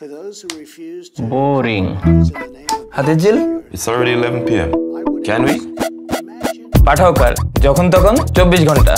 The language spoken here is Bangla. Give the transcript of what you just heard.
To those who refuse to boring praise It's already 11 p.m. Can we? Pathao car যখন তখন চব্বিশ ঘণ্টা